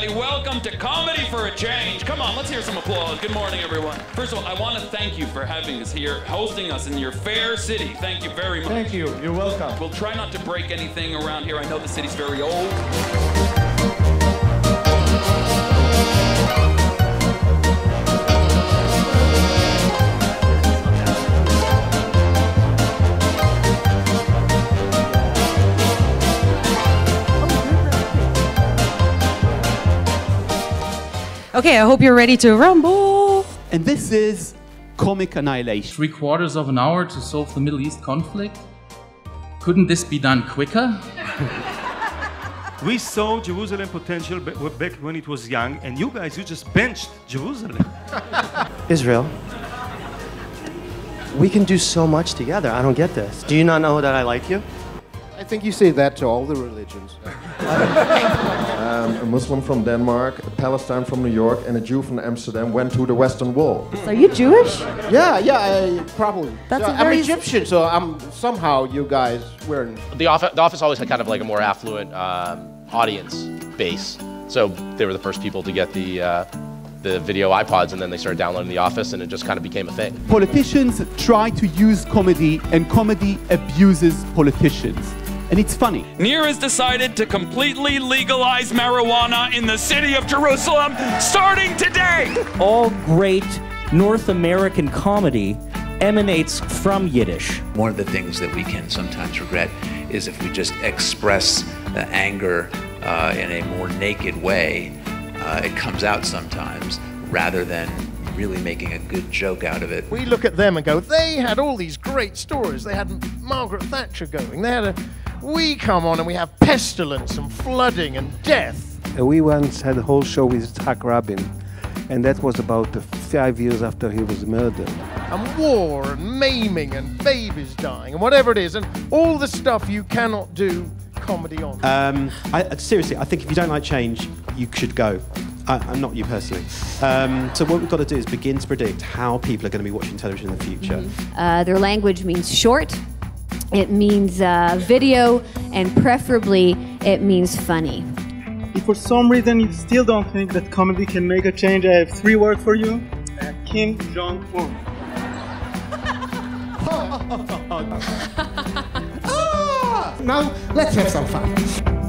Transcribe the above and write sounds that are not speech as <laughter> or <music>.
everybody. Welcome to Comedy for a Change. Come on, let's hear some applause. Good morning, everyone. First of all, I want to thank you for having us here, hosting us in your fair city. Thank you very much. Thank you. You're welcome. We'll try not to break anything around here. I know the city's very old. Okay, I hope you're ready to rumble. And this is Comic Annihilation. Three quarters of an hour to solve the Middle East conflict? Couldn't this be done quicker? <laughs> We saw Jerusalem potential back when it was young, and you guys, you just benched Jerusalem. <laughs> Israel, we can do so much together. I don't get this. Do you not know that I like you? I think you say that to all the religions. <laughs> Um, a Muslim from Denmark, a Palestine from New York, and a Jew from Amsterdam went to the Western Wall. Are you Jewish? Yeah, yeah, I, probably. That's So a I'm Egyptian, so I'm somehow you guys wearing. the office, the office always had kind of like a more affluent um, audience base. So they were the first people to get the uh, the video iPods, and then they started downloading the office, and it just kind of became a thing. Politicians try to use comedy, and comedy abuses politicians. And it's funny. Nir has decided to completely legalize marijuana in the city of Jerusalem starting today. <laughs> all great North American comedy emanates from Yiddish. One of the things that we can sometimes regret is if we just express the anger uh, in a more naked way, uh, it comes out sometimes rather than really making a good joke out of it. We look at them and go, they had all these great stories. They had Margaret Thatcher going. They had a. We come on and we have pestilence and flooding and death. We once had a whole show with Yitzhak Rabin, and that was about five years after he was murdered. and war and maiming and babies dying and whatever it is and all the stuff you cannot do comedy on. Um, I, seriously, I think if you don't like change, you should go. I, I'm not you personally. Um, so what we've got to do is begin to predict how people are going to be watching television in the future. Uh, their language means short, it means uh, video, and preferably it means funny. If for some reason you still don't think that comedy can make a change, I have three words for you. Uh, Kim Jong Un. <laughs> now let's have some fun.